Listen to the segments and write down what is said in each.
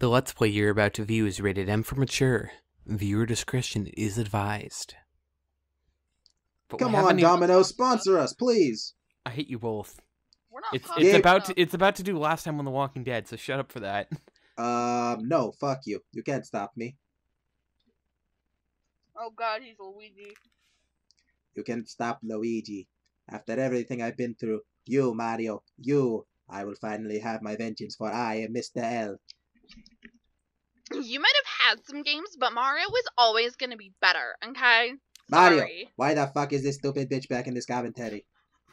The Let's Play you're about to view is rated M for mature. Viewer discretion is advised. But Come on, even- Domino, sponsor us, please. I hate you both. We're not It's it's about to it's about to do last time on The Walking Dead, so shut up for that. Um, no, fuck you. You can't stop me. Oh god, he's Luigi. You can stop Luigi. After everything I've been through, you, Mario, you, I will finally have my vengeance, for I am Mr. L. You might have had some games, but Mario was always gonna be better, okay? Mario, Sorry. why the fuck is this stupid bitch back in this commentary?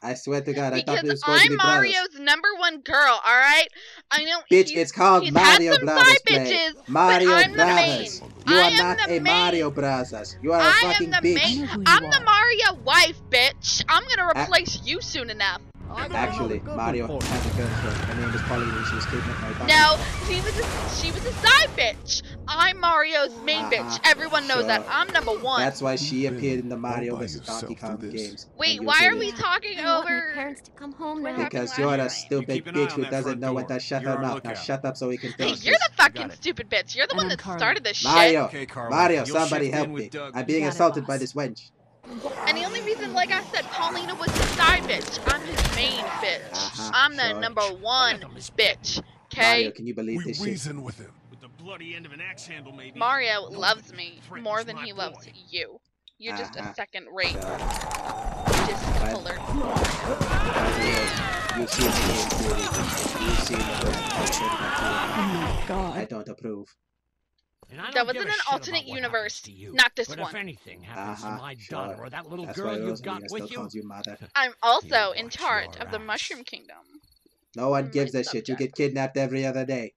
I swear to God, I thought we Because was going to I'm be brothers. Mario's number one girl, alright? I know Bitch, it's called Mario Brothers bitches, Mario I'm the Brothers. main. You I are not a main. Mario Brothers. You are a I am fucking the bitch. main. know who you I'm the. Mario wife, bitch. I'm gonna replace you soon enough. Actually, Mario has a girlfriend. Her name is Pauline, and she was kidnapped by Domino. No, she was a, she was a side bitch. I'm Mario's main Uh-huh. bitch. Everyone knows that. I'm number one. That's why she appeared in the Mario by vs. Donkey Kong games. Wait, why are we talking I over? parents to come home What now. happened Because you're a stupid keep bitch who doesn't know what door. to shut You're her mouth. Now shut up so we can Hey, finish you're this. the fucking stupid bitch. You're the And one that Carmen. started this shit. Mario, Okay, Mario, somebody help me. I'm being assaulted by this wench. And the only reason, like I said, Paulina was his side bitch. I'm his main bitch. Uh-huh, I'm the sure. number one bitch. Okay. Mario, Okay? can you believe We this shit? reason with him. With the bloody end of an axe handle, maybe. Mario Nobody loves me more than my he loves you. You're just Uh-huh. a second rate So, discolored. You've seen the theory. You've seen the Oh my god. I don't approve. And I That don't was give a an shit alternate universe, to you. not this but one. if anything happens Uh-huh, to my sure. daughter or that little That's girl you've got with you, you mother. I'm also You in charge of the. Mushroom Kingdom. No one gives a shit. You get kidnapped every other day.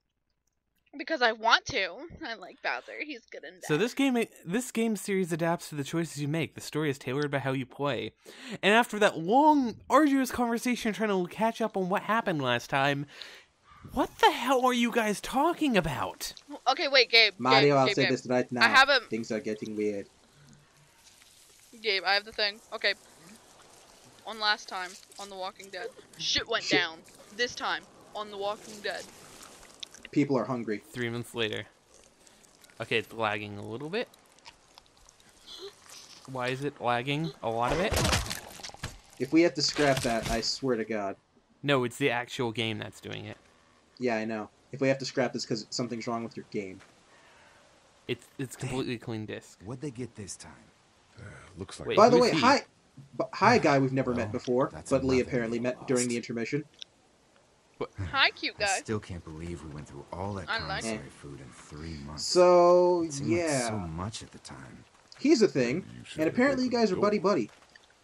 Because I want to. I like Bowser. He's good in and So this game this game series adapts to the choices you make. The story is tailored by how you play. And after that long, arduous conversation trying to catch up on what happened last time, what the hell are you guys talking about? Okay, wait, Gabe. Mario, Gabe, I'll Gabe, say Gabe. this right now. I have a Things are getting weird. Gabe. I have the thing. Okay. On last time on The Walking Dead, shit went Shit. down. This time on The Walking Dead. People are hungry. Three months later. Okay, it's lagging a little bit. Why is it lagging? A lot of it? If we have to scrap that, I swear to God. No, it's the actual game that's doing it. Yeah, I know. If we have to scrap this because something's wrong with your game. It's it's completely clean disc. What'd they get this time? Looks like Wait, By the way, he? hi, b- hi, guy we've never met oh, before, but Lee apparently we met during the lost. intermission. Hi, cute I guy. still can't believe we went through all that I like eh. food in three months. So It seemed like yeah, so much at the time. he's a thing, and apparently you guys are buddy buddy.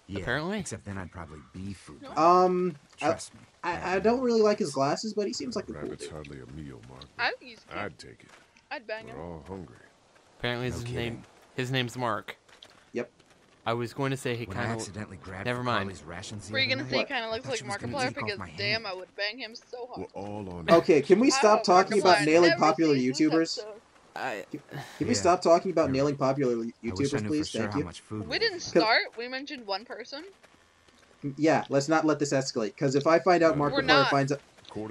Yeah, Apparently. Except then I'd probably be food. No. Um, I, Trust me. I, I don't really like his glasses, but he seems like a cool Rabbit's dude. hardly a meal, Mark. I use cute. I'd take it. I'd bang him. We're all hungry. Apparently No his kidding. name his name's Mark. Yep. I was going to say he kind of accidentally grabbed Never mind. Carly's rations the Were you gonna night, say he kind of looks like she was gonna Markiplier? Because my hand. damn, I would bang him so hard. We're all on. Okay, can we stop talking about nailing popular YouTubers? episode. I, Can we Yeah. stop talking about You're nailing right. popular I I YouTubers, please? sure Thank you. We didn't start. We mentioned one person. Yeah, let's not let this escalate. Because if I find out We're Markiplier not. finds out,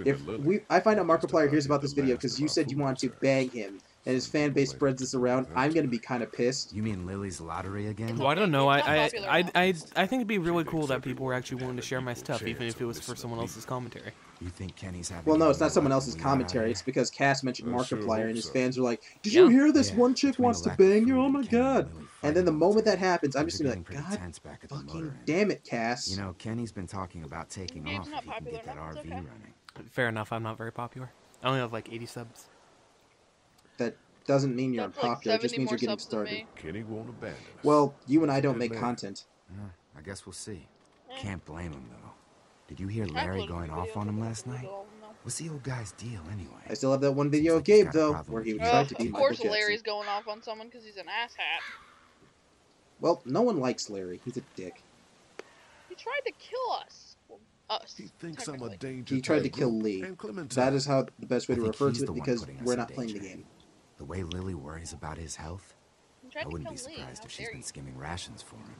if we, I find out Markiplier hears about this video because you said you food wanted to bang him, and his fan base spreads this around, I'm gonna be kind of pissed. You mean Lily's lottery again? well, I don't know. I I, I. I, I think it'd be really cool that people were actually willing to share my stuff, even if it was for someone else's commentary. You think Kenny's having? Well, no, it's not someone else's than we are out commentary. It's because Cass mentioned I sure Markiplier, and his fans are like, "Did Yeah. you hear this Yeah, one chick wants to bang you? Oh my god!" Lily And then the moment that happens, I'm just gonna be like, "God tense back at the fucking damn it, Cass!" You know, Kenny's been talking about taking Gabe's off if he can get that RV okay. running. Fair enough. I'm not very popular. I only have like 80 subs. that doesn't mean you're That's like unpopular. It just means you're getting started. Kenny won't abandon us. Well, you and I don't make content. I guess we'll see. Eh. Can't blame him though. Did you hear Larry going off on him last night? What's the old guy's deal anyway? I still have that one video Seems of Gabe though, where he with would try Oh, to be of Michael course Jackson. Larry's going off on someone because he's an asshat. Well, no one likes Larry. He's a dick. He tried to kill us. Well, us. he thinks I'm a danger. He tried to to kill Lee. That is how the best way to refer to it because we're not playing the game. The way Lily worries about his health, I wouldn't be surprised if she's been skimming rations for him.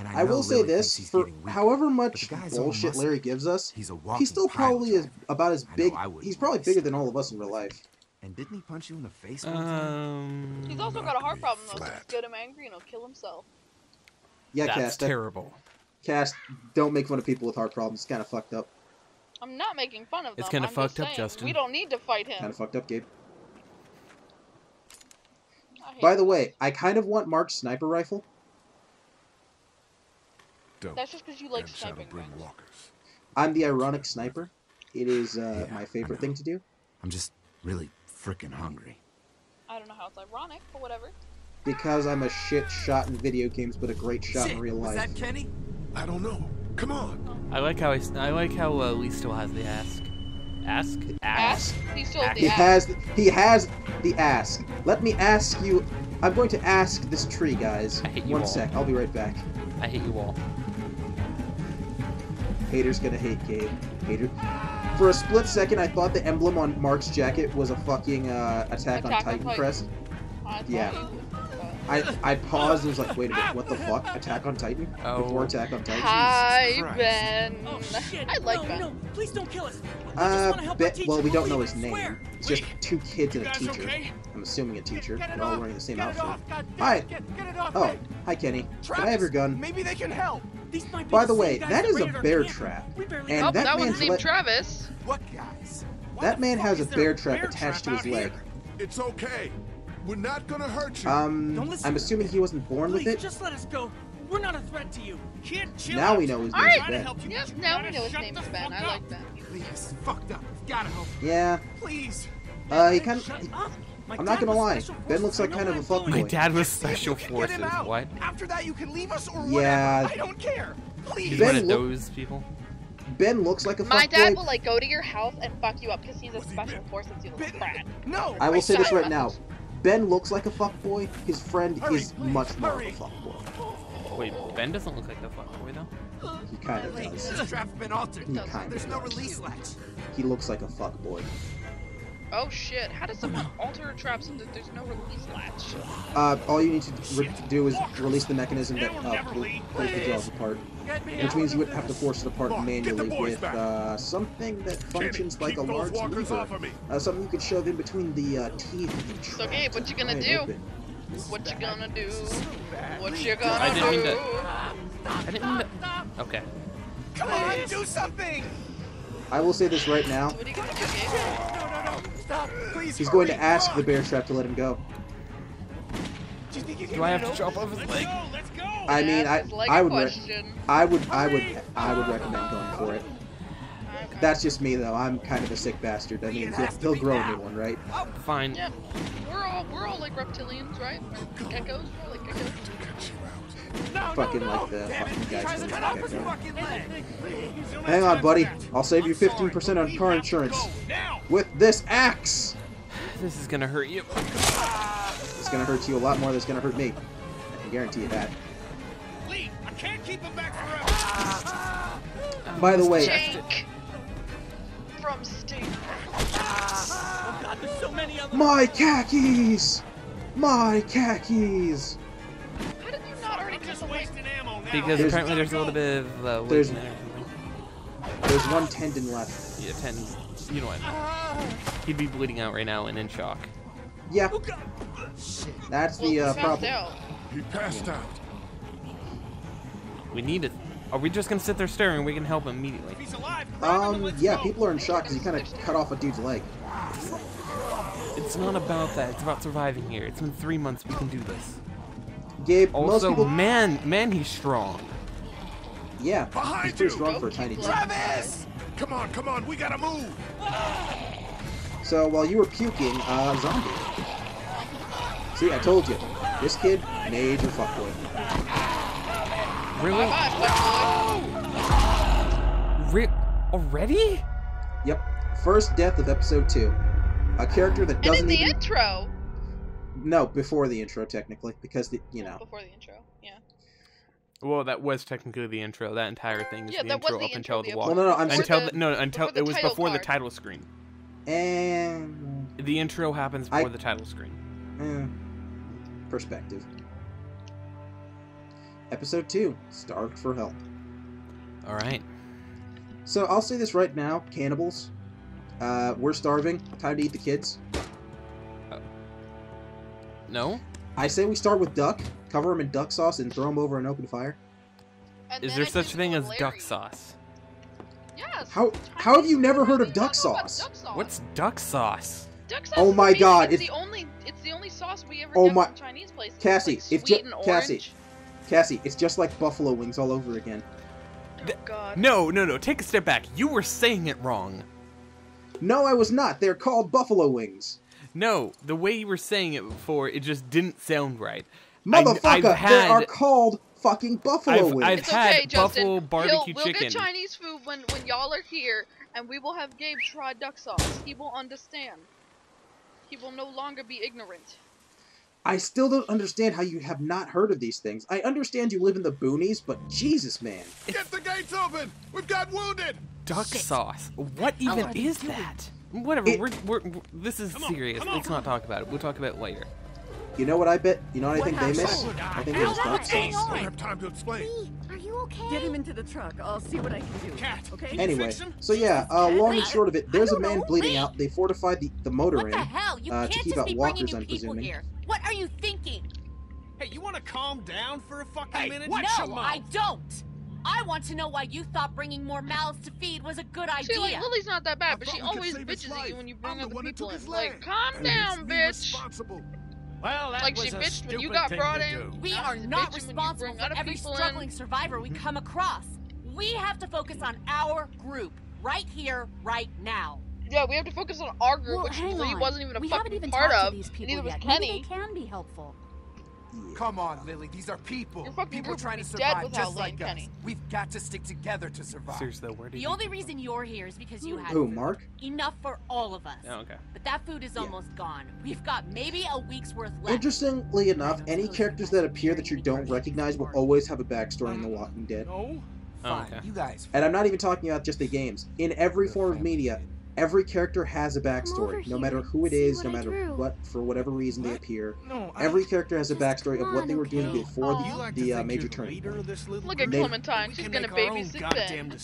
And I, I know will say Lily this: for getting however much the guy's all bullshit. Larry gives us, He's a he's still probably as driver. about as big. I wouldn't He's probably bigger than all of us in real life. And didn't he punch you in the face one? Um, He's also got a heart problem though, Flat. just get him angry and he'll kill himself. Yeah, that's Cass. That, terrible. Cass, don't make fun of people with heart problems. It's kind of fucked up. I'm not making fun of them. It's kinda I'm just fucked up, saying, Justin. We don't need to fight him. Kind of fucked up, Gabe. By the way, I kind of want Mark's sniper rifle. Don't. that's just because you like and sniping. bring Rings. walkers. I'm the ironic sniper. It is uh, Yeah, my favorite thing to do I'm just really freaking hungry. I don't know how it's ironic, but whatever. because I'm a shit shot in video games, but a great shot in real life. Is that Kenny? I don't know. Come on. I like how I, s- I like how uh, Lee still has the ask. Ask? Ask. He's still Ask. the He ass. has he has the ask. Let me ask you. I'm going to ask this tree, guys. I hate you One all. sec. I'll be right back. I hate you all. Haters gonna hate Gabe. Hater. For a split second, I thought the emblem on Mark's jacket was a fucking uh, Attack, on Attack on Titan Titan. crest. Yeah. You- I, I paused and was like, wait a minute, what the fuck? Attack on Titan? Oh. Before Attack on Titan? Hi, Ben. Oh shit! I like no, Ben. no, please don't kill us. We Uh, wanna help be- teacher. well, we don't know his name. swear. It's just two kids and a teacher. okay? I'm assuming a teacher. Get it They're all off. wearing the same Get it outfit. off, God Hi. Get, get it off. Oh, Hey, hi Kenny. Can I have your gun? Maybe they can help. These might be By the same way, that is a bear trap. And oh, know that that, man's one's named let- Travis. What guys? That man has a bear trap attached to his leg. It's okay. We're not gonna hurt you. Um, I'm assuming he wasn't born with it. just let us go. We're not a threat to you. Kid, chill Now out. we know his All name right. is Ben. help you, Yep, you now we know his shut name is Ben. I like Ben. Please, it's fucked up. You've gotta help. Yeah. Please. Uh, he kind of. up. I'm not gonna lie. Ben looks like kind of a a I'm doing. My dad was special you can get forces. What? After that, you can leave us or Yeah. whatever. I don't care. Please. He's Ben one of look- those people. Ben looks like a fucking- My dad fuckboy. will like go to your house and fuck you up because he's a special forces you little bitten? brat. No. I will say this right now. Ben looks like a fuckboy. His friend Hurry, is please, much more hurry. of a fuckboy. Wait, Ben doesn't look like a fuckboy though. He kind of does. been altered. He kind There's of no release latch. He looks like a fuckboy. Oh shit! How does someone alter a trap so that there's no release latch? Uh, all you need to do is release the mechanism that It'll uh, never pul- leave. pulls the jaws apart, which means you would have to force it apart Come on, get the manually with uh, something that functions Kenny, like a large lever. of. Uh, something you could shove in between the uh, teeth of the trap. Gabe, what you gonna do? open. What you gonna do? What you gonna do? I didn't do? mean to. I didn't mean to. Okay. Come on, do something. I will say this right now. No. Stop. Please. He's going to hurry. ask the bear trap to let him go. Do you think you can Do I have to chop off his leg? go, let's go. I mean, I That's like I a would re- I would I would I would recommend going for it. That's just me though. I'm kind of a sick bastard. I mean, he'll, he'll grow a new one, right? Oh, Fine. Yep. We're all we're all like reptilians, right? Or geckos? We're like geckos. Cut you out. No, Fucking no, no. like the Damn fucking it. guys Try the cut off his fucking leg. Hang on, buddy. I'll save you 15% on car insurance. With this axe, This is gonna hurt you. it's gonna hurt you a lot more than it's gonna hurt me. I can guarantee you that. Lee, I can't keep him back forever. By the way, Jake from Sting. God, there's so many of them. my khakis, my khakis. How did you not already just the leg? wasting ammo now. Because There's- apparently there's a little bit of uh, There's- in there. There's one tendon left. Yeah, ten. You know what? He'd be bleeding out right now and in shock. Yeah, Oh that's the uh, problem. He passed out. We need it. Are we just gonna sit there staring? We can help immediately. Alive, grab him and Um, yeah, people are in shock because you kind of cut off a dude's leg. It's not about that. It's about surviving here. It's been three months. We can do this. Gabe, most Also, people, man, man, he's strong. yeah, Behind he's pretty you. strong Go for a tiny like- dude. Travis. Come on, come on. We gotta move. So while you were puking, uh, zombie. See, I told you, this kid, major fuckboy. Really? Bye bye, Re- already? Yep, first death of episode two. A character that doesn't And in the even intro. no before the intro technically because the you know Before the intro. Yeah. Well, that was technically the intro. That entire thing is Yeah, the that was intro the up intro until the the walk. well no no I'm until the- the, no until it was title before the title screen. and The intro happens I- before the title screen. eh, perspective. Episode two, starved for help. All right. So I'll say this right now, cannibals. Uh, we're starving. Time to eat the kids. No? I say we start with duck, cover them in duck sauce, and throw them over an open fire. And Is there I such a thing we'll as Larry. duck sauce? Yes. How how have you never heard of duck not know about sauce? duck sauce? What's duck sauce? duck sauce? Oh my. God, It's it's- the only it's the only sauce we ever Oh get my- from Chinese places. Cassie, it's, it's like sweet ju- and Cassie. Cassie, it's just like buffalo wings all over again. Oh god. No, no, no. Take a step back. You were saying it wrong. No, I was not. They're called buffalo wings. No, the way you were saying it before, it just didn't sound right. Motherfucker, I've they had- are called fucking buffalo I've- wings. I've It's had okay, Justin. buffalo barbecue He'll, we'll chicken. get Chinese food when when y'all are here, and we will have Gabe try duck sauce. He will understand. He will no longer be ignorant. I still don't understand how you have not heard of these things. I understand you live in the boonies, but Jesus, man. Get the gates open! We've got wounded! Duck sauce. What even are you is doing? that? Whatever. It- we're, we're, we're- this is on, serious. Let's not talk about it. We'll talk about it later. You know what I bet? You know what I What think they miss? happened? I think Ow, it's duck what's I. Don't have time to explain. Lee, are you okay? Get him into the truck. I'll see what I can do. Cat, Okay? Anyway, so yeah, uh, long and short of it, there's a man know. bleeding Lee. out. They fortified the, the motor What in. the hell? You uh, to can't keep just out walkers, I'm presuming. here. What are you thinking? Hey, you want to calm down for a fucking Hey, minute? watch your no, mouth. I don't. I want to know why you thought bringing more mouths to feed was a good idea. See, like idea. Lily's not that bad, I but she thought we could always bitches at you when you bring I'm the other people in. his Like, calm And down, bitch. responsible. Well, that Like was she a bitched when you got brought in. we are not bitching when you responsible for every people in. struggling survivor we come across. We have to focus on our group, right here, right now. Yeah, we have to focus on our group, Well, which hang Lee wasn't even a we haven't fucking even part talked of. to these people Neither was yet. Kenny. Maybe they can be helpful. Come on, Lily. These are people. Your fucking people group trying to would dead survive without just Lane like us. We've got to stick together to survive. Seriously, though, where did The you... only reason you're here is because you had Who. Mark? enough for all of us. Oh, okay. But that food is Yeah. almost gone. We've got maybe a week's worth left. Interestingly enough, any characters that appear that you don't recognize will always have a backstory in The Walking Dead. No? Oh, Fine, okay. you guys. And I'm not even talking about just the games. In every form of media, thing. Every character has a backstory, no matter who it See is, what no I matter drew. what, for whatever reason they appear. No, Every character has a Just backstory of what they were doing okay? before Aw. The, like the uh, major you're turning leader point. of this little Look at? Clementine. She's gonna make our own babysit goddamn Ben.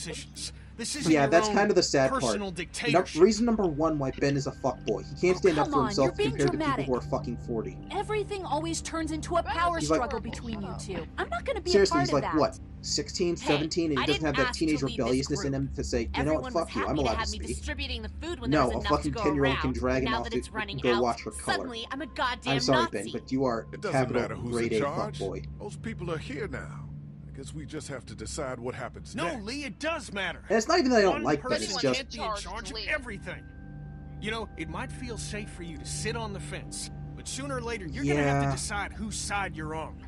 Decisions. This isn't Yeah, that's kind of the sad part. No, reason number one why Ben is a fuckboy. He can't Oh, stand up for on, himself you're compared to people who are fucking 40. Everything always turns into a power He's struggle adorable. between you two. I'm not going to be Seriously, a he's part like, of that. what, 16, Hey, 17, and I he doesn't have that teenage rebelliousness in him to say, you know what, fuck you, I'm allowed to have me speak. distributing the food when No, a fucking 10-year-old can drag him now off that to it's running go out, watch for color. I'm a goddamn I'm sorry, Ben, but you are It doesn't capital grade A charge. fuckboy. Those people are here now. I guess we just have to decide what happens No, next. Lee, it does matter. And it's not even that I don't One like Ben, person it's Anyone just... can't be in charge of everything. You know, it might feel safe for you to sit on the fence, but sooner or later you're gonna have to decide whose side you're on.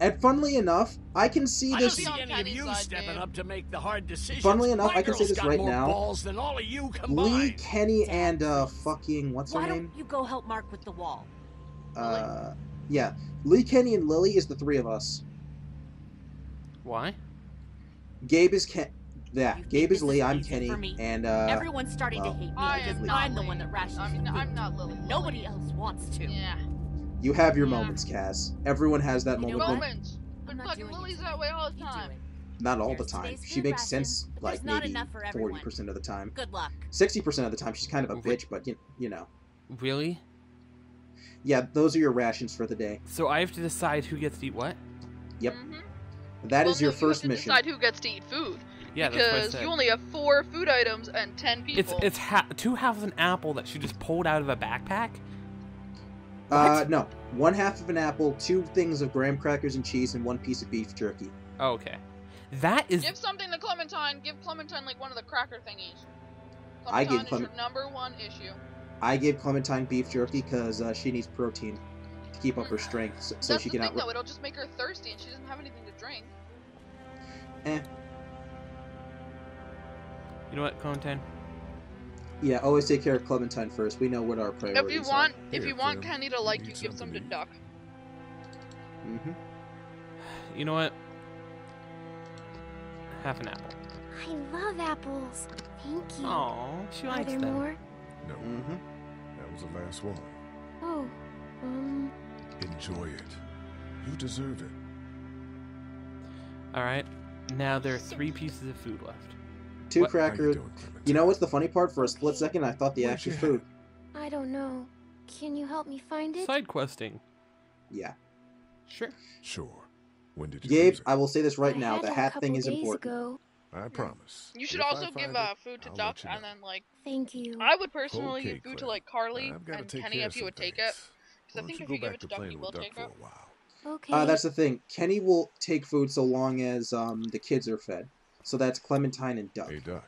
And funnily enough, I can see I this... don't see any of you side, stepping Dave. up to make the hard decisions. Funnily enough, My I can say this right now. balls than all of you Lee. Kenny, and uh, fucking what's her name? Why name? don't you go help Mark with the wall? Uh, yeah, Lee, Kenny, and Lily is the three of us. Why? Gabe is Ken. Yeah, You Gabe is Lee. I'm Kenny, for me? and uh, Everyone's starting well, to hate me I because am not I'm the one that rations I'm. I'm not Lily. Nobody else wants to. Yeah. you have your Yeah. moments, Cass. Everyone has that You moment. when- Moments. But I'm not fucking Lily's that way all the time. Not all the time. She makes ration, sense like maybe forty percent of the time. Good luck. Sixty percent of the time, she's kind of a bitch, but you, you know. Really? Yeah, those are your rations for the day. So I have to decide who gets to eat what? Yep. Mhm. That is Well, your no, first you have to mission. Decide who gets to eat food. Yeah, that's because you only have four food items and ten people. it's ha- two halves of an apple that she just pulled out of a backpack. Uh, no, one half of an apple, two things of graham crackers and cheese, and one piece of beef jerky. Oh, okay. That is Give something to Clementine. Give Clementine like one of the cracker thingies. I Clementine give is Clem- your number one issue. I gave Clementine beef jerky because uh, she needs protein to keep up her strength, so, so That's she the can thing, out. though. It'll just make her thirsty, and she doesn't have anything to drink. Eh, You know what, Clementine? yeah, always take care of Clementine first. We know what our priorities If you want, if Here, you want Clem, Kenny to like need you, give some to to. Duck. are. hmm You know what? Half an apple. I love apples. Thank you. Oh, she Are likes there them. more? No, hmm that was the last one. Oh, um, Enjoy it. You deserve it. All right. Now there are three pieces of food left. Two What- How you crackers. You know what's the funny part? For a split second, I thought the Where'd actual food. I don't know. Can you help me find it? Side questing. Yeah. Sure. Sure. When did you Gabe. I will say this right I now: the hat thing is important. ago. I promise. You should If also give uh, food to I'll Duck, let you and then like Thank you. I would personally Okay, give food to like Carly and take Kenny if you he some would take it. Because I think if you you go give back it to to Duck, he playing will with Duck take for it. A while? Okay. Uh, that's the thing. Kenny will take food so long as um the kids are fed. So that's Clementine and Duck. Hey, Duck.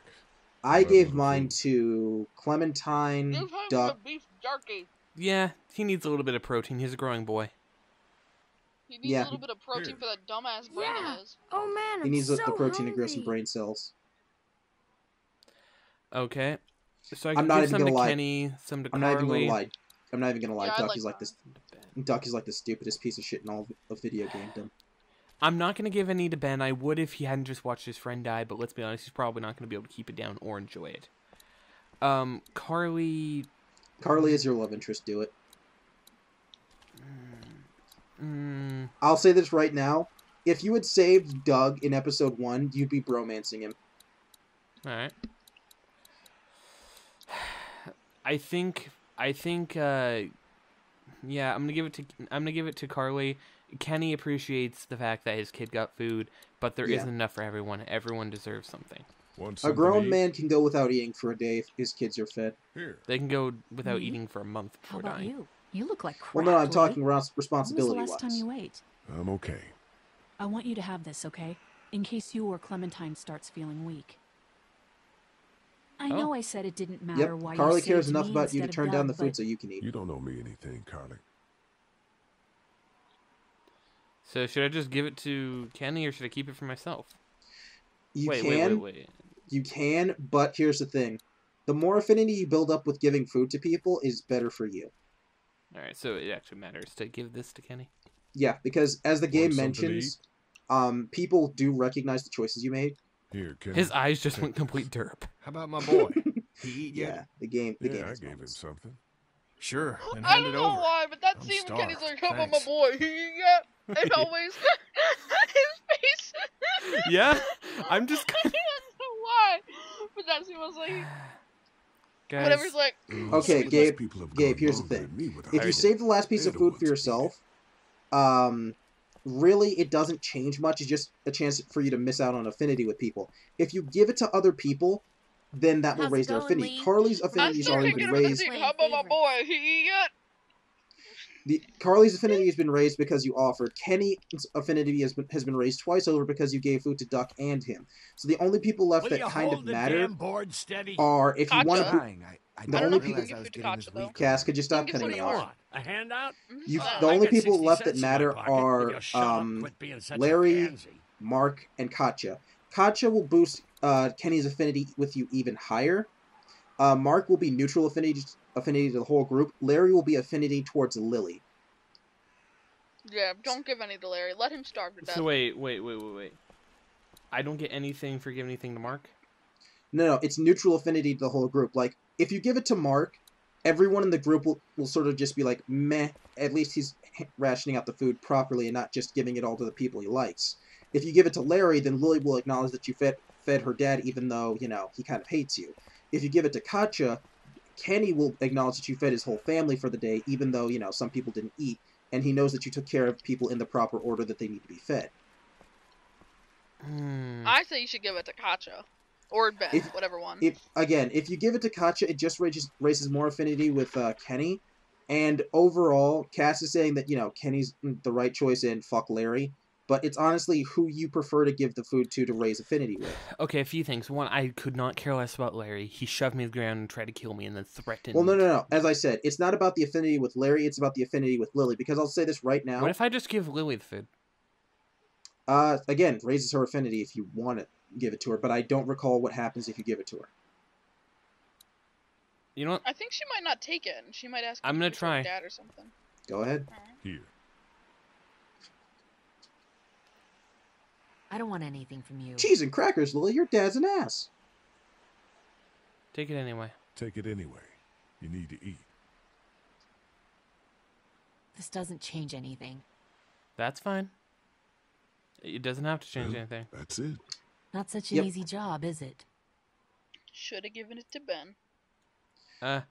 I What gave mine food? to Clementine, Give him Duck. the beef jerky. Yeah, he needs a little bit of protein. He's a growing boy. He needs Yeah. a little bit of protein for that dumbass brain Yeah. of his. Oh man, I'm He needs so the, the protein to grow some brain cells. Okay. So I I'm can not give even some gonna to lie. Kenny, some to I'm Carly. not even gonna lie. I'm not even gonna lie. Yeah, Duck like is like that. this. Duck is like the stupidest piece of shit in all of video gamedom. I'm not gonna give any to Ben. I would if he hadn't just watched his friend die, but let's be honest, he's probably not gonna be able to keep it down or enjoy it. Um, Carly. Carly is your love interest. Do it. Mm, I'll say this right now. If you had saved Doug in episode one, you'd be bromancing him. all right. I think. I think. uh Yeah, I'm gonna give it to. I'm gonna give it to Carly. Kenny appreciates the fact that his kid got food, but there Yeah. not enough for everyone. Everyone deserves something. Want A grown eat? man can go without eating for a day if his kids are fed. Here. They can go without Me? eating for a month How before about dying. you? You look like crap. Well, no, I'm Louis. talking res- When was the responsibility last time you ate? I'm okay. I want you to have this, okay? In case you or Clementine starts feeling weak. I know Oh. I said it didn't matter Yep, why Carly you cares enough about you to instead of turn down the food so you can eat. You don't owe me anything, Carly. So should I just give it to Kenny or should I keep it for myself? You wait, can, wait, wait, wait. you can, but here's the thing: the more affinity you build up with giving food to people is better for you. All right, so it actually matters to give this to Kenny. Yeah, because as the game Want something to mentions, um, people do recognize the choices you made. Here, Kenny. His eyes just went complete derp. How about my boy? he eat Yeah, the game. The Yeah, game. I has gave him something. Sure, then I don't it know over. why, but that I'm scene when Kenny's like, "Come on, my thanks." boy." Yeah, it always his face. Yeah, I'm just I kind don't know why, but that scene was like, guys. whatever. He's like, Okay, Gabe, Gabe, here's the thing. than me without If you save the last piece of food for yourself, um, really it doesn't change much. It's just a chance for you to miss out on affinity with people. If you give it to other people, then that will How's it raise their affinity. Lee? Carly's I affinity has still already can't been get him to raised. see. How about my boy? He eat yet? The Carly's affinity has been raised because you offered. Kenny's affinity has been has been raised twice over because you gave food to Duck and him. So the only people left Will that kind of matter damn board steady? are if you want Gotcha. to. Trying. I, I The didn't only people- realize I was getting this Katja, weak. Cass, could you stop Give cutting me off? A handout? You, Uh, the I only people left that cents in my matter are Will you shut up? um, Quit being such a Larry. Mark, and Katya. Katya will boost uh, Kenny's affinity with you even higher. Uh, Mark will be neutral affinity affinity to the whole group. Larry will be affinity towards Lily. Yeah, don't give any to Larry. Let him starve to death. So wait, wait, wait, wait, wait. I don't get anything for giving anything to Mark. No, no, it's neutral affinity to the whole group. Like, if you give it to Mark, everyone in the group will, will sort of just be like, meh, at least he's rationing out the food properly and not just giving it all to the people he likes. If you give it to Larry, then Lily will acknowledge that you fed, fed her dad, even though, you know, he kind of hates you. If you give it to Katya, Kenny will acknowledge that you fed his whole family for the day, even though, you know, some people didn't eat, and he knows that you took care of people in the proper order that they need to be fed. Hmm. I say you should give it to Katja. Or Ben, If- whatever one. if again, if you give it to Katya, it just raises raises more affinity with uh, Kenny. And overall, Cass is saying that you know Kenny's the right choice and fuck Larry. But it's honestly who you prefer to give the food to to raise affinity with. Okay, a few things. One, I could not care less about Larry. He shoved me to the ground and tried to kill me, and then threatened. Well, no, no, no. As I said, it's not about the affinity with Larry. It's about the affinity with Lily. Because I'll say this right now. What if I just give Lily the food? Uh, again, raises her affinity if you want to give it to her. But I don't recall what happens if you give it to her. You know what? I think she might not take it, and she might ask. I'm gonna to tell her try. Dad or something. Go ahead. Here. I don't want anything from you. Cheese and crackers, Lily. Your dad's an ass. Take it anyway. Take it anyway. You need to eat. This doesn't change anything. That's fine. It doesn't have to change Well, anything. That's it. Not such an Yep. easy job, is it? Should have given it to Ben. Uh,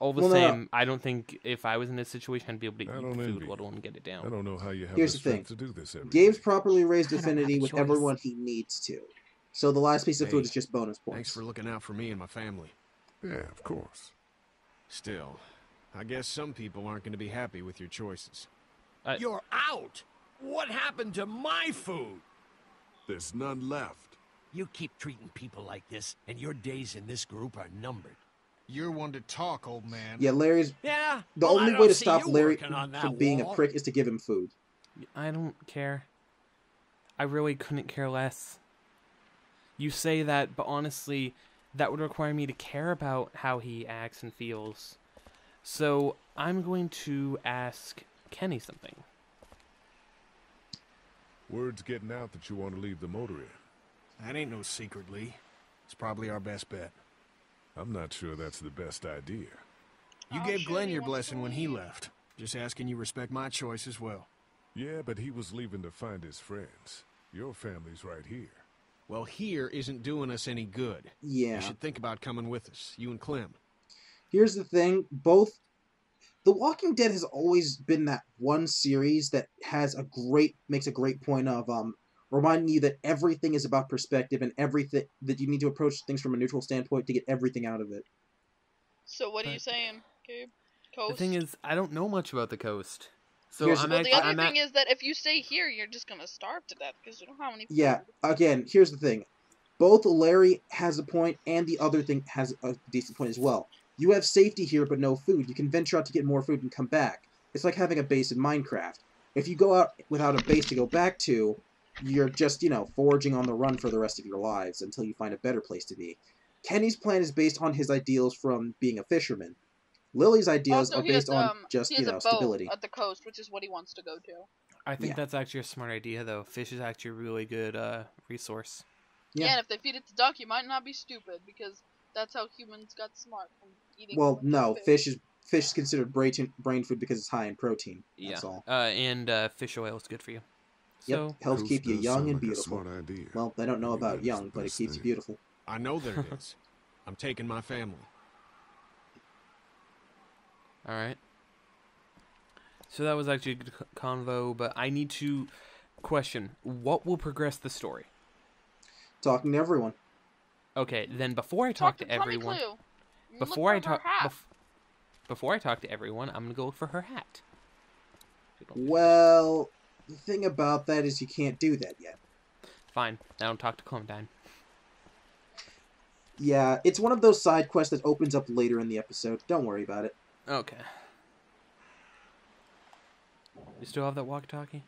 All the Well, no, no. same, I don't think if I was in this situation, I'd be able to eat I the don't food, envy let alone get it down. I don't know how you have Here's the the thing. strength to do this every Gabe's day. properly raised I don't have affinity with choice. everyone he needs to. So the last piece of food Hey, is just bonus points. Thanks for looking out for me and my family. Yeah, of course. Still, I guess some people aren't going to be happy with your choices. I- You're out! What happened to my food? There's none left. You keep treating people like this, and your days in this group are numbered. You're one to talk, old man. Yeah, Larry's Yeah? the well, only way to stop Larry working on that from being a prick is to give him food. I don't care. I really couldn't care less. You say that, but honestly, that would require me to care about how he acts and feels. So I'm going to ask Kenny something. Word's getting out that you want to leave the motor in. That ain't no secret, Lee. It's probably our best bet. I'm not sure that's the best idea. You Oh, gave Glenn your blessing when he left. Just asking you respect my choice as well. Yeah, but he was leaving to find his friends. Your family's right here. Well, here isn't doing us any good. Yeah. You should think about coming with us, you and Clem. Here's the thing, both The Walking Dead has always been that one series that has a great makes a great point of um reminding you that everything is about perspective and everything that you need to approach things from a neutral standpoint to get everything out of it. So what are you saying, Gabe? The thing is, I don't know much about the coast. So Here's- I'm well, act- the other I'm thing at- is that if you stay here, you're just gonna starve to death because you don't have any food. Yeah, again, here's the thing. Both Larry has a point and the other thing has a decent point as well. You have safety here but no food. You can venture out to get more food and come back. It's like having a base in Minecraft. If you go out without a base to go back to, you're just, you know, foraging on the run for the rest of your lives until you find a better place to be. Kenny's plan is based on his ideals from being a fisherman. Lily's ideals Also, are he has, based on um, just, he you know, a boat stability. at the coast, which is what he wants to go to. I think yeah. that's actually a smart idea, though. Fish is actually a really good uh, resource. Yeah. Yeah. and if they feed it to duck, you might not be stupid because that's how humans got smart from eating. Well, bunch of no, fish is fish is considered brain brain food because it's high in protein. Yeah. All. Uh, and uh, fish oil is good for you. Yep, So helps keep you young and like beautiful. smart idea. Well, I don't know Maybe about that's young, but it best keeps you beautiful. I know that it is. I'm taking my family. All right. So that was actually a good convo, but I need to question what will progress the story. Talking to everyone. Okay, then before I Talk talk, to Tommy everyone, Clue. Look before I for her talk, hat. bef- before I talk to everyone, I'm gonna go look for her hat. Well, the thing about that is you can't do that yet. Fine. I don't talk to Clementine. Yeah, it's one of those side quests that opens up later in the episode. Don't worry about it. Okay. You still have that walkie-talkie?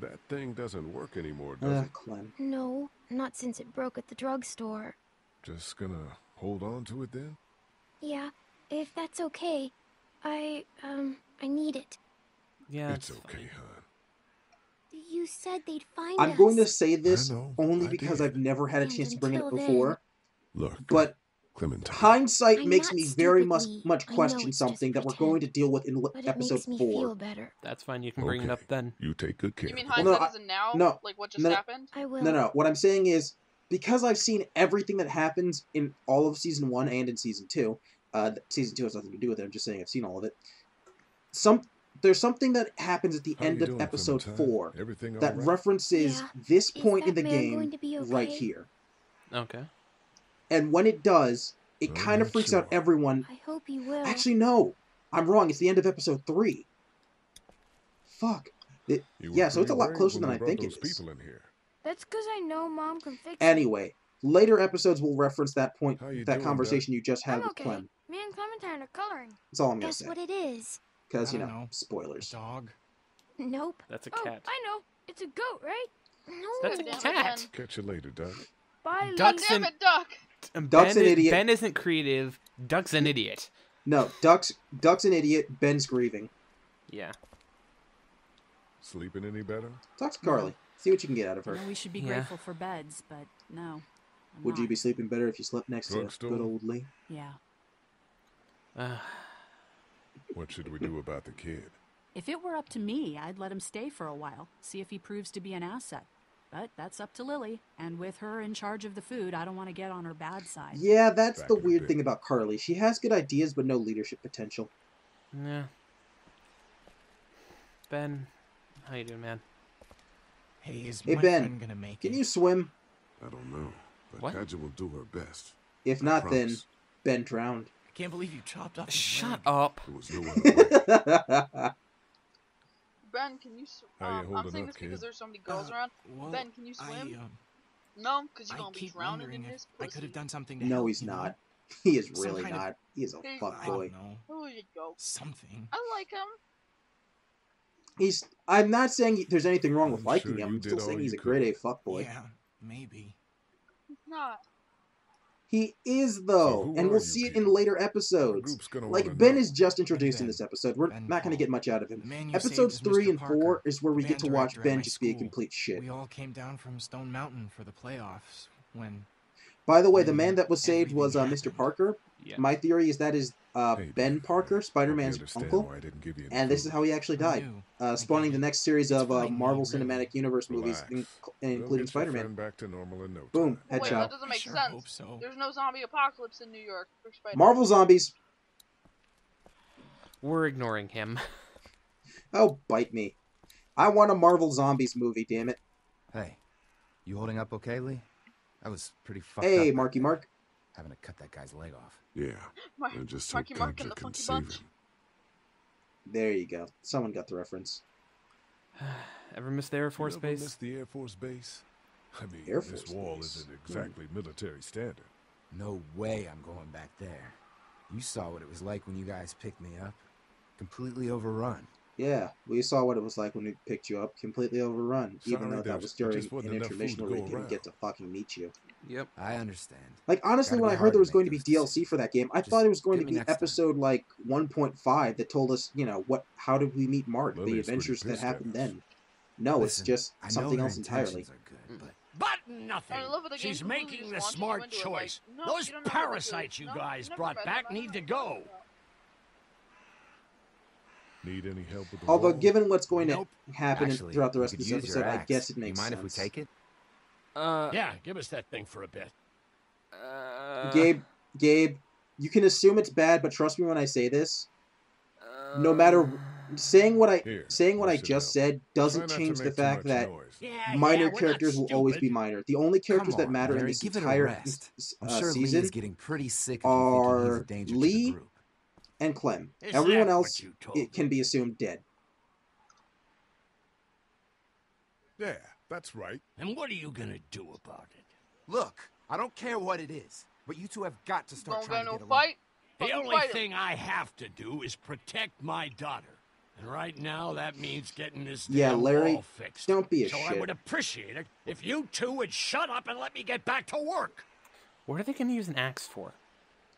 That thing doesn't work anymore, does Uh, it? Clem. No, not since it broke at the drugstore. Just gonna hold on to it then? Yeah, if that's okay. I, um, I need it. Yeah, it's okay, hon. You said they'd find it. I'm us. going to say this know, only I because did. I've never had a And chance to bring it up until then- before. Look, But Clementine. hindsight I'm makes me very much much question something that we're pretend, going to deal with in li- But it episode makes me four. feel better. That's fine. You can bring it up then. You take good care. You mean of it. Well, no, I- isn't now? no, like what just no, no. happened? I will. No, no. What I'm saying is because I've seen everything that happens in all of season one and in season two. Uh, season two has nothing to do with it. I'm just saying I've seen all of it. Some there's something that happens at the How end of episode Clementine? four Everything that right? references Yeah. this point in the game going to be right here. Okay. And when it does, it I'm kind of not freaks out everyone. I hope you will. Actually, no, I'm wrong. It's the end of episode three. Fuck. It, yeah, so it's a lot closer than I think it is. people in here. That's because I know Mom can fix it. Anyway, later episodes will reference that point, that doing, conversation you just had I'm with okay. Clem. Me and Clementine are coloring. That's all I'm gonna Guess what it is? Because you know, know. spoilers. Dog. Nope. That's a oh, cat. I know. It's a goat, right? No. That's a Damn it, cat. Ben. Catch you later, Doug. Bye, Ducks Damn it, Duck! and Duck's ben an is- idiot. Ben isn't creative. Duck's an idiot. No, Duck's Duck's an idiot. Ben's grieving. Yeah. Sleeping any better? Talk to Carly. See what you can get out of I her. know we should be Yeah. grateful for beds, but no. I'm Would you be sleeping better if you slept next to Drugstore? good old Lee? Yeah. Uh, What should we do about the kid? If it were up to me, I'd let him stay for a while, see if he proves to be an asset. But that's up to Lily, and with her in charge of the food, I don't want to get on her bad side. Yeah, that's Back the weird thing about Carly. She has good ideas, but no leadership potential. Yeah. Ben, how you doing, man? Hey, is Hey, my Ben, friend gonna make Can it? you swim? I don't know, but What? Katja will do her best. If I not, then. Ben drowned. I can't believe you chopped off his Shut leg. up. There was no other way. Ben, can you swim? Um, I'm saying up, this because there's so many girls Uh, around. well, ben, can you swim? I, um, no, because you're gonna be drowning in if this I could have done something to no, help, he's you know? not. He is Some really kind of- not. He is a Hey, fuck I boy. don't know. Oh, you go. Something. I like him. He's. I'm not saying there's anything wrong with I'm liking sure him. I'm still saying he's a you grade A could. fuck boy. Yeah, maybe. He's not. He is though, who and we'll you see it in later episodes. Like Ben know. is just introduced in this episode. We're Ben not going to get much out of him. The man you saved Episodes three Mr. and four is where we get to watch Ben my just be a complete shit. We all came down from Stone Mountain for the playoffs when By the way, the man that was saved was uh, Mr. Parker. Yeah. My theory is that is uh, Hey, Ben Parker, Spider-Man's uncle, I didn't give you and this is how he actually died, uh, spawning the next series of uh, Marvel really. Cinematic Universe movies, Relax. in- including Spider-Man. friend back to normal in no Boom, time. Wait, headshot. that doesn't make sure sense. hope so. There's no zombie apocalypse in New York for Spider. Marvel zombies. We're ignoring him. Oh, bite me. I want a Marvel zombies movie. Damn it. Hey, you holding up okay, Lee? That was pretty fucked Hey, up. back Marky Mark. Having to cut that guy's leg off. Yeah, Mar- and just so Marky Mark Katja and the Funky Bunch. him. There you go. Someone got the reference. Ever miss the Air Force you ever Base? miss the Air Force Base? I mean, Air this wall Base. isn't hmm. exactly military standard. No way I'm going back there. You saw what it was like when you guys picked me up. Completely overrun. Yeah, we saw what it was like when we picked you up, completely overrun. even though that was during an intermission where we didn't around. get to fucking meet you. Yep. I understand. Like honestly, Gotta when I heard there was going to be DLC for that game, I Just thought it was going to be next time. episode like 1.5 that told us, you know, what how did we meet Mark, Lily's the adventures that happened then. No, Listen, it's just something else entirely. good, but But nothing. I love it, the game She's making the smart choice. like, no, Those you don't know what to do. parasites you guys brought back need to go. Need any help with the Although, wall? given what's going Nope. to happen actually, throughout the rest of could this episode, I guess it Do makes you mind sense. if we take it? Uh, Yeah, give us that thing for a bit. uh, Gabe, Gabe, you can assume it's bad, but trust me when I say this. No matter um, saying what I Here, saying what I'll I sit just down. said doesn't change the fact that. Yeah, minor yeah, characters will always be minor. The only characters Come that on, matter in this give it a entire rest. s- I'm uh, sure Lee season is getting pretty sick of you are danger Lee- group. And Clem. Is Everyone else what you told it can be assumed dead. Yeah, that's right. And what are you gonna do about it? Look, I don't care what it is, but you two have got to start Don't trying get to no get along. fight. The Fucking only fight 'em. thing I have to do is protect my daughter. And right now, that means getting this Yeah, damn Larry, wall fixed. don't be a so I would appreciate it if you two would shut up and let me get back to work. What are they going to use an axe for?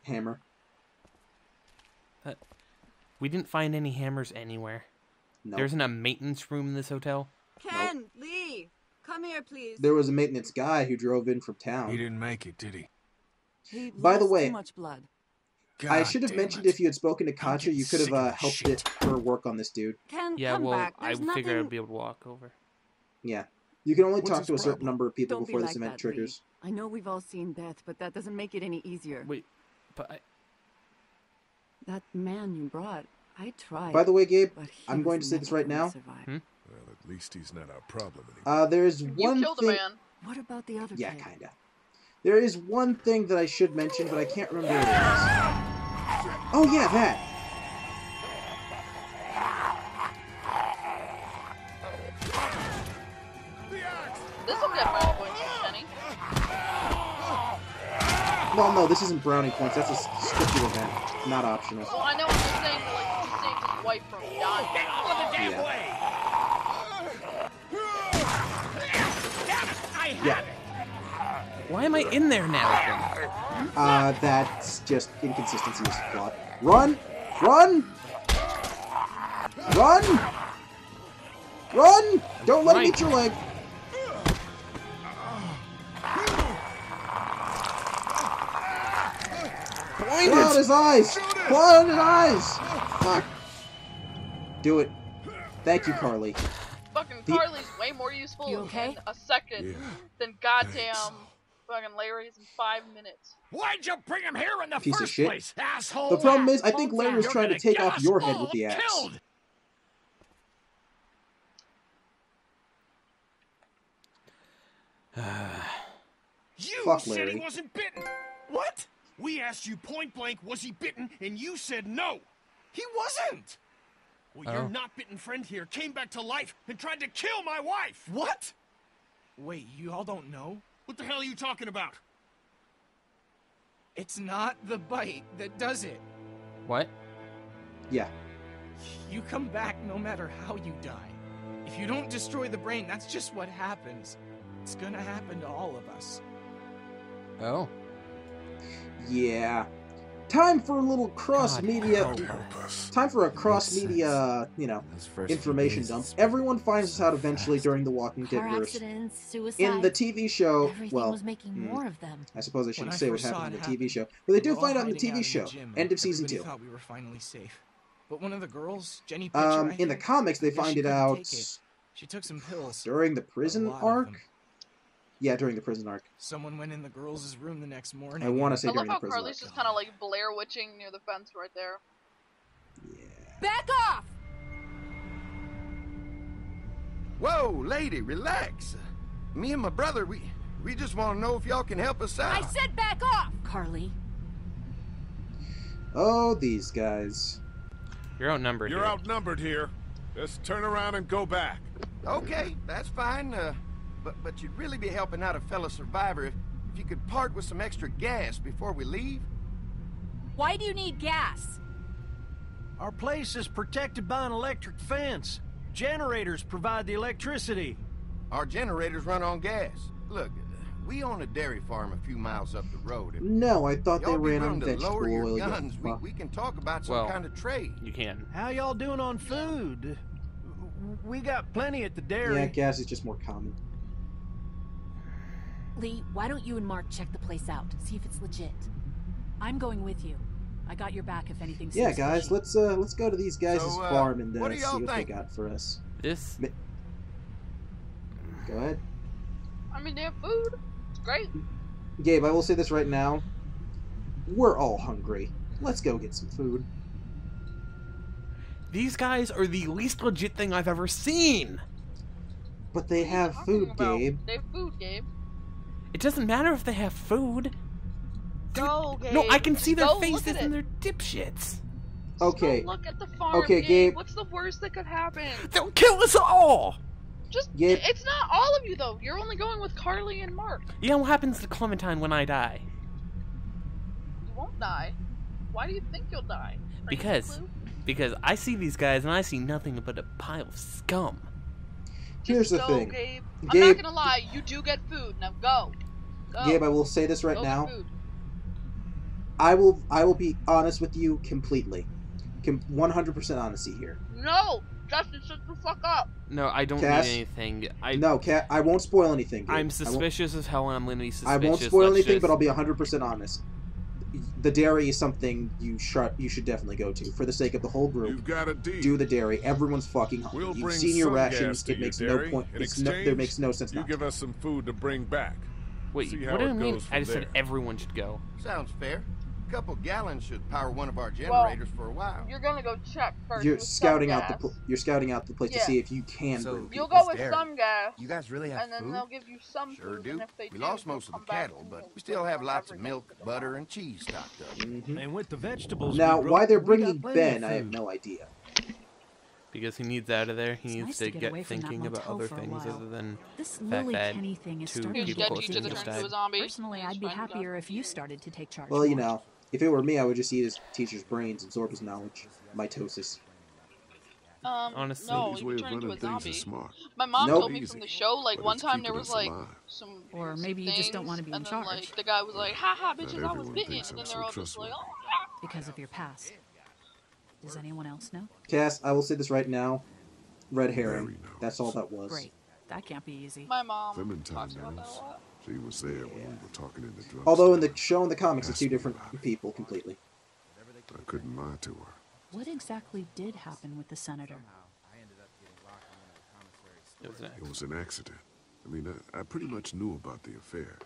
Hammer. We didn't find any hammers anywhere. No. There isn't a maintenance room in this hotel. Ken, Lee, come here, please. There was a maintenance guy who drove in from town. He didn't make it, did he? He By the way, too much blood. God I should have mentioned it. if you had spoken to Katja, you could have uh, helped shit. it, her work on this dude. Ken, Yeah, come well, back. I There's figured nothing... I'd be able to walk over. Yeah. You can only What's talk to a certain problem? number of people Don't be before like this event that, Lee. triggers. I know we've all seen death, but that doesn't make it any easier. Wait, but I, That man you brought, I tried. By the way, Gabe, I'm going to say this right now. Hmm? Well, at least he's not our problem anymore. Uh, there is You one killed thing. a man. What about the other Yeah, kid? kinda. There is one thing that I should mention, but I can't remember what it is. Oh yeah, that. This will get brownie points, Kenny. Well, no, this isn't brownie points. That's a s- scripted event, not optional. Well, I know what you're saying, but like, he saved his wife from dying. Get out of the damn Yeah. way! Damn it! I have Yeah. it! why am I in there now? Uh, that's just inconsistencies of plot. Run! Run! Run! Run! Don't let him eat your leg. Out his eyes! Pull out his eyes! Fuck. Do it. Thank you, Carly. Fucking Fucking The- Carly's way more useful You okay? in a second Yeah. than goddamn fucking Larry's in five minutes. Why'd you bring him here in the Piece first place, asshole? The problem is, I think calm Larry was trying to take off your head with the axe. killed. You Fuck said he wasn't bitten. What? We asked you point blank, was he bitten, and you said no. He wasn't. Well, Oh. your not bitten friend here came back to life and tried to kill my wife. What? Wait, you all don't know? What the hell are you talking about? It's not the bite that does it. What? Yeah. You come back no matter how you die. If you don't destroy the brain, that's just what happens. It's gonna happen to all of us. Oh. Yeah. Time for a little cross God media. help Help us. Time for a cross media, you know, Those first few information dump. Everyone finds this out eventually fast. during the Walking Dead verse. In the TV show, Everything well, was making hmm, more of them. I suppose I shouldn't I say what happened in it the TV show, but they we do find out in the hiding TV out show. gym, End of season everybody two. thought we were finally safe. But one of the girls, Jenny Pitcher, Um, in the comics, they find it out it. She took some pills. during the prison lot of arc. Them. Yeah, during the prison arc. Someone went in the girls' room the next morning. I want to and- say I love during the how prison Carly's arc. just kind of like Blair witching near the fence right there. Yeah. Back off! Whoa, lady, relax. Me and my brother, we we just want to know if y'all can help us out. I said back off! Carly, Oh, these guys. You're outnumbered. You're here. outnumbered here. Let's turn around and go back. Okay, that's fine. Uh, but but you'd really be helping out a fellow survivor if, if you could part with some extra gas before we leave. Why do you need gas? Our place is protected by an electric fence. Generators provide the electricity. Our generators run on gas. Look, we own a dairy farm a few miles up the road. If No, I thought they y'all be ran on to vegetable lower your oil. you guns, we, we can talk about some Well, kind of trade. You can. How y'all doing on food? We got plenty at the dairy. Yeah, gas is just more common. Lee, why don't you and Mark check the place out? See if it's legit. I'm going with you. I got your back if anything Yeah, guys, fishy. let's uh let's go to these guys' So, uh, farm and uh, what see what think? they got for us. This. Go ahead. I mean, they have food. It's great. Gabe, I will say this right now. We're all hungry. Let's go get some food. These guys are the least legit thing I've ever seen. But they have food, about- Gabe. They have food, Gabe. It doesn't matter if they have food. Go, Gabe. No, I can see their Go look faces and it. they're dipshits. Okay. Go look at the farm, Okay, Gabe. Gabe. What's the worst that could happen? They'll kill us all. Just Gabe. it's not all of you though. You're only going with Carly and Mark. Yeah, what happens to Clementine when I die? You won't die. Why do you think you'll die? Are Because, clue? because I see these guys and I see nothing but a pile of scum. Here's the go, thing. Gabe. I'm Gabe- not gonna lie. You do get food. Now go. Go. Gabe, I will say this right Go now. I will I will be honest with you completely. 100% honesty here. No, Justin, shut the fuck up. No, I don't Cass? need anything. I no, Cat, I won't spoil anything. Gabe. I'm suspicious as hell, and I'm gonna be suspicious. I won't spoil Let's anything, just- but I'll be 100% honest. The dairy is something you sh- you should definitely go to for the sake of the whole group. You've got a deal. Do the dairy. Everyone's fucking hungry. We'll You've seen your rations. It your makes no point. In It's no, there makes no sense You not. give us some food to bring back. Wait, See what do you mean? I just there. said everyone should go. Sounds fair. A couple gallons should power one of our Well, generators for a while. You're gonna go check first. You're with some scouting out the gas. pl- you're scouting out the place Yeah. to see if you can So- bring You'll go with Dairy. some gas. You guys really have and then they'll give you some Sure food, do. and if they We do, lost most of the cattle, but we'll still have lots of milk, butter, and cheese stocked up. Mhm. And with the vegetables Now, why they're bringing Ben, I have no idea. Because he needs out of there. He It's needs nice to to get get away from that thinking about other things other than This the fact Lily that Kenny thing is two starting to people get close He to just him too just a died. zombie. Personally, I'd be happier if you started to take charge. Well, you know, if it were me, I would just eat his teacher's brains, absorb his knowledge, mitosis. Um, Honestly, no, His you way of turn into running a things zombie. is smart. My mom Nope. told me from the show, like But one it's time there was like alive. some. Or some maybe you just don't wanna be in and then, charge. Like the guy was like, "Ha ha, bitches, I was bitten," and then they're all just like, "Oh because of your past. Does anyone else know? Cass, I will say this right now. Red herring. That's all that was. Great. That can't be easy. My mom Clementine talks about knows. She was there when we were talking in the drugstore. Although in the show and the comics, it's two different about it. people completely. I couldn't lie to her. What exactly did happen with the senator? It was an It was an accident. I mean, I, I pretty much knew about the affair.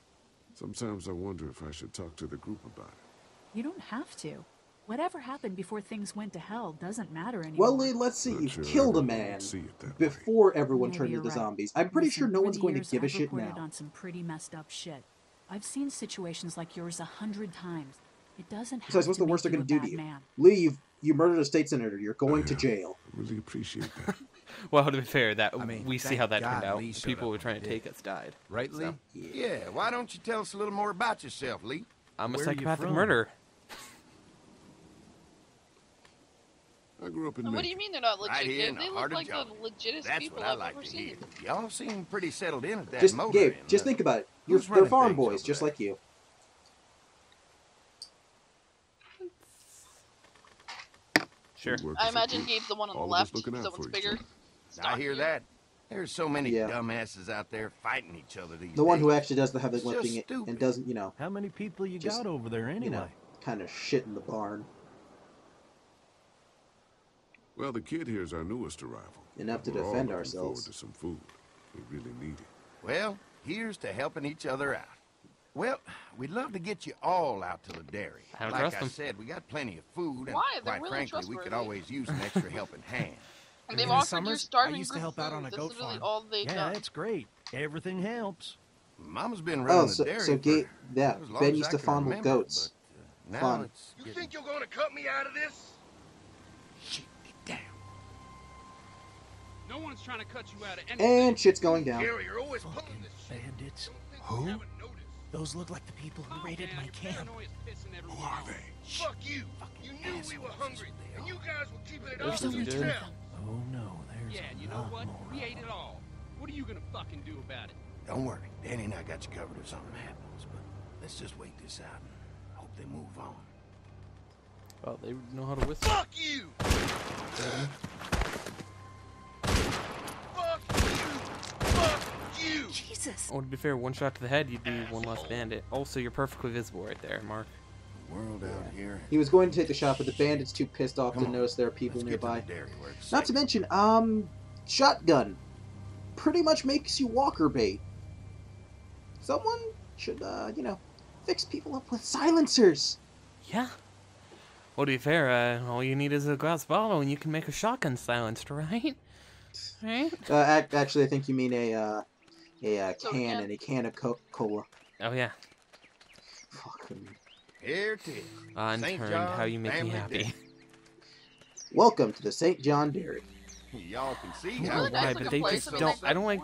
Sometimes I wonder if I should talk to the group about it. You don't have to. Whatever happened before things went to hell doesn't matter anymore. Well, Lee, let's see. Not You've sure killed a everyone man would see it that way. before everyone Maybe turned you're into right. zombies. I'm pretty Listen, sure no over one's the going to years, give a I've shit reported now. on some pretty messed up shit. I've seen situations like yours a hundred times. It doesn't have Besides, what's to the worst they're make going you to a do to bad you? man. Lee, you've, you murdered a state senator. You're going to jail. I really appreciate that. Well, to be fair, that I mean, we see thank how that God turned out. Lee The showed people up who were when trying he to did. take us died. Right, Lee? So, Yeah, why don't you tell us a little more about yourself, Lee? I'm a Where are you psychopathic from? murderer. I grew up in And what do you mean they're not legit? Right here They, in the they heart look of like the legitest That's people what I I've like ever to seen. Y'all seem pretty settled in at that Just, motor Gabe, inn, just think about it. You're, they're farm boys, just like you. Sure. I imagine group. Gabe's the one on the All of left, looking so out one's for each bigger. other. I hear stockier. that. There's so many Yeah. dumbasses out there fighting each other these The one who actually does the heavy It's just lifting stupid. and doesn't, you know, How many people you Just, got over there anyway? you know, kind of shit in the barn. Well, the kid here's our newest arrival. Enough to We're all defend looking ourselves. Forward to some food. We really need it. Well, here's to helping each other out. Well, we'd love to get you all out to the dairy. I don't like trust I them. said, we got plenty of food, and Why? They're quite really frankly, we could always use an extra helping hand. And they've In the offered your summers, I starving used to help out on a goat literally farm. all they've Yeah, done. it's great. Everything helps. Mama's been running Oh, the so, dairy so for Gabe, yeah, as long Ben used to can fondle goats. but, uh, now Fun. it's You getting- think you're gonna cut me out of this? No one's trying to cut you out of And shit's going down. Larry, you're always pulling this shit. Bandits. Who? you haven't noticed. Those look like the people who oh, raided my camp. Who are they? Fuck you. You knew we were hungry, and you guys were keeping it Those all are to good. yourself. Oh no, there's Yeah, a you know what? more We ate it all. What are you gonna fucking do about it? Don't worry, Danny and I got you covered if something happens, but let's just wait this out and hope they move on. Well, they know how to whistle. Fuck you. You. Jesus. Oh, to be fair, one shot to the head, you'd be one less bandit. Also, you're perfectly visible right there, Mark. The world out here. He was going to take the shot, but the bandit's too pissed off Come to on, notice there are people Let's get to nearby. dairy Not to mention, um, shotgun pretty much makes you walker bait. Someone should, uh, you know, fix people up with silencers. Yeah. Well, to be fair, uh, all you need is a glass bottle and you can make a shotgun silenced, right? Right? Uh, actually, I think you mean a, uh, a uh, Soda can can. and a can of Coca-Cola. Oh, yeah. Fucking. Here it is. Unturned, St. how you make me happy. Dairy. Welcome to the St. John Dairy. Y'all can see I how don't know nice why, but they place. just I mean, don't. I don't like.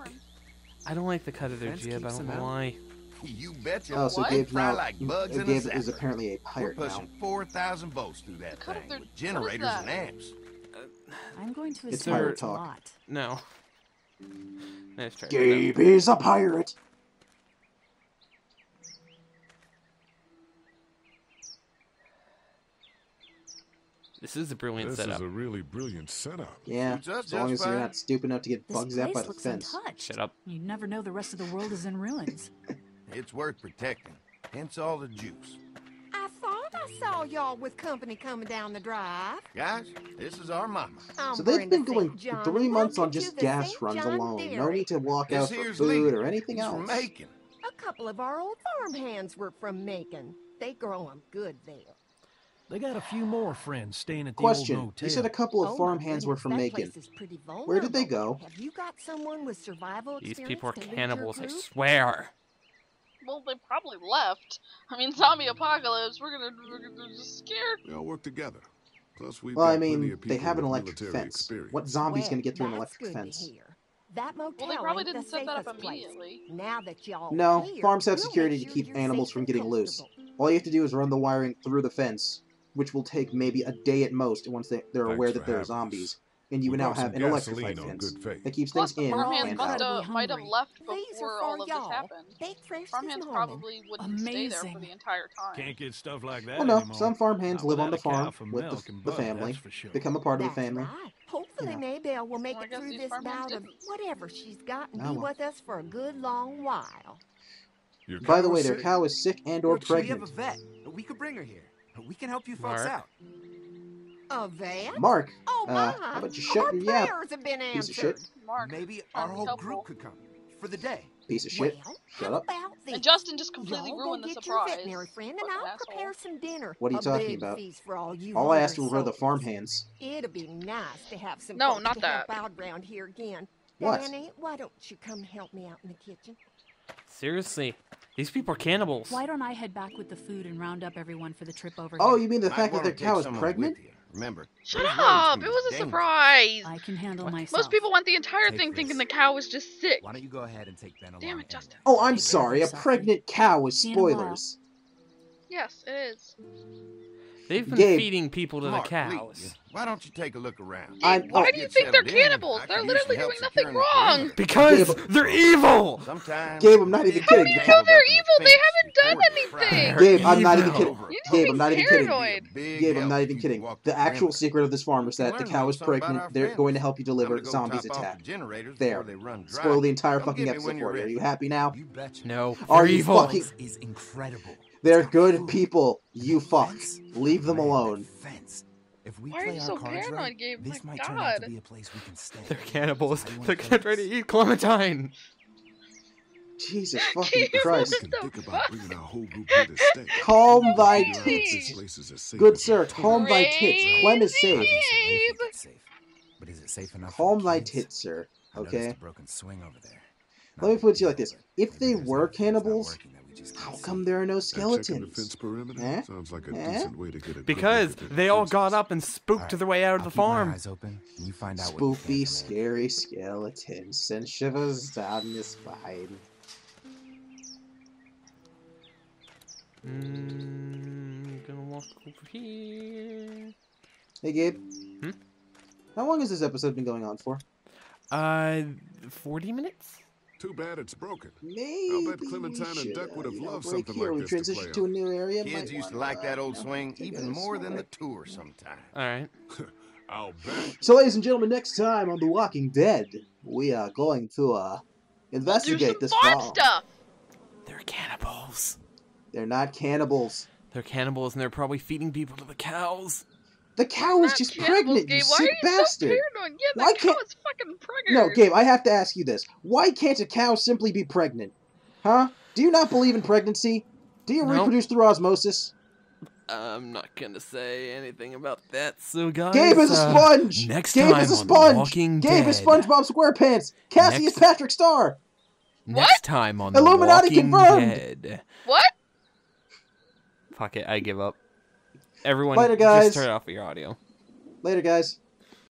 I don't like the cut of their jib. I don't know why. You betcha. Oh, so What? Gabe's Fry now. like bugs in a Gabe is zapper. apparently a We're pirate now. pushing 4,000 volts through that thing their- with what is generators and amps. I'm going to It's assume pirate it's a talk. lot. No. Nice try. Gabe is a pirate. This is a brilliant This setup. is a really brilliant setup. Yeah, Suits as long as you're not stupid enough to get This bugs out by the looks fence. untouched. Shut up. You never know the rest of the world is in ruins. It's worth protecting. Hence all the juice. I saw y'all with company coming down the drive. Guys, this is our mama. I'm So they've been going John, three months on just gas St. runs John alone. No need to walk out This for here's food Lee. or anything He's else. from Macon. A couple of our old farm hands were from Macon. They grow 'em good there. They got a few more friends staying at the Question: old motel. You said a couple of Oh, farm hands were from Macon. place is pretty Where did they go? Have you got someone with survival These people are to lead your cannibals. I swear. Well, they probably left. I mean, zombie apocalypse. We're gonna, we're gonna just scared. We all work together. Plus, we've Well, got I mean, they have an with electric fence. Experience. What zombie's Well, gonna get through an electric fence? hear. That motel Well, they probably didn't set that up safest place. immediately. Now that y'all No, here, farms have security make to keep animals from getting loose. All you have to do is run the wiring through the fence, which will take maybe a day at most once they, they're Thanks aware that there are having us. zombies. And you We now have an gasoline electrified fence good faith. that keeps Plus, things in farmhands and must out. have, might have left These are before for all of this y'all. happened. Big thrifts Farmhands probably wouldn't stay there for Amazing. the entire time. Can't get stuff like that Well, no, anymore. some farm hands live on the without a cow farm with the, and the family, sure. become a part of the family. right. Hopefully, know. Maybelle will make Well, it through this bout of whatever she's got and Oh, be well. with us for a good long while. Your By the way, their cow is sick and or pregnant. we have a pregnant. vet. We could bring her here. We can help you folks out. A vet? Mark, Oh, uh, my. how about you shut Our your yap? prayers have been Piece of answered. shit. Mark. Maybe our whole helpful. group could come for the day. Piece of shit. Well, Shut up. And Justin just completely Y'all go ruined the get surprise. Your veterinary friend, and I'll asshole. prepare some dinner. What are you a talking about? for all you All I asked hungry were the souls. farmhands. It'd be nice to have some No, folks not to that. help out around here again. What? Danny, why don't you come help me out in the kitchen? Seriously, these people are cannibals. Why don't I head back with the food and round up everyone for the trip over Oh, here? you mean the fact that their cow is someone pregnant? With you. Remember, Shut up! It was a dangerous. surprise. I can handle myself. Most people went the entire Take thing thinking the cow was just sick. Why don't you go ahead and take Ben along? Damn it. Justin. Oh, I'm Take care of sorry. A pregnant cow is See you in a while. spoilers. Yes, it is. They've been Gabe. feeding people to the Mark, cows. please, why don't you take a look around? I'm- Why do you think they're cannibals? They're literally doing nothing securing the wrong. Because Gabe. they're evil. Sometimes Gabe, I'm not even kidding. get The How tangled they're up in the evil? They haven't done before the crowd. anything. Gabe, I'm not even kidding. You Gabe, I'm not even kidding. Gabe, I'm not even kidding. The actual secret of this farm is that the cow is pregnant. They're going to help you deliver. Zombies top off the attack. There. they run. Spoil the entire fucking episode for you. Are you happy now? You betcha. No, Are you evil. fucking- This is incredible. They're good people. You fuck. Fence. Leave them alone. If we Why are you our so cards paranoid, right, Gabe? this My might turn out to God. be a place we can stay. They're cannibals. How you wanna They're play getting ready to eat Clementine. Jesus fucking Gabe, Christ. We What can the think about fuck? bringing our whole group here to stay. Calm thy Figure tits. this place is as safe Good sir, calm be. thy tits. Clem is safe. Obviously, they think Gabe. safe. But is it safe enough? Calm for the thy tits, sir. Okay? broken swing over there. Let me put it to you like this. If they were nothing that's not cannibals, working that we just how come there are no And checking the skeletons? perimeter Eh? sounds like a Eh? decent way to get a good Because look at the they all got up and spooked Alright, their way out of I'll the farm. eyes open, and you find out what you Spoopy, can scary skeletons send shivers down your spine. Mm, gonna walk over here. Hey, Gabe. Hmm? How long has this episode been going on for? Uh, 40 minutes? Too bad it's broken. Maybe I'll bet Clementine and Duck uh, would have you know, loved something here. like we this to play to a new area. Kids used to like that uh, old swing even more than the tour sometimes. Alright. I'll bet. So, ladies and gentlemen, next time on The Walking Dead, we are going to uh, Do investigate some this farm farm. stuff. They're cannibals. They're not cannibals. They're cannibals and they're probably feeding people to the cows. The cow is just cannibals, pregnant, you Gabe. Why sick are you bastard. so paranoid? Yeah, the Why cow can't- is fucking pregnant. No, Gabe, I have to ask you this. Why can't a cow simply be pregnant? Huh? Do you not believe in pregnancy? Do you No. reproduce through osmosis? I'm not gonna say anything about that, so guys. Gabe is a uh, sponge! Next Gabe time is a on sponge! Walking Gabe is SpongeBob SquarePants! Cassie Next- is Patrick Star! Next time on Illuminati The Walking confirmed! Dead. What? Fuck it, I give up. Everyone, Later, guys. just turn off your audio. Later, guys.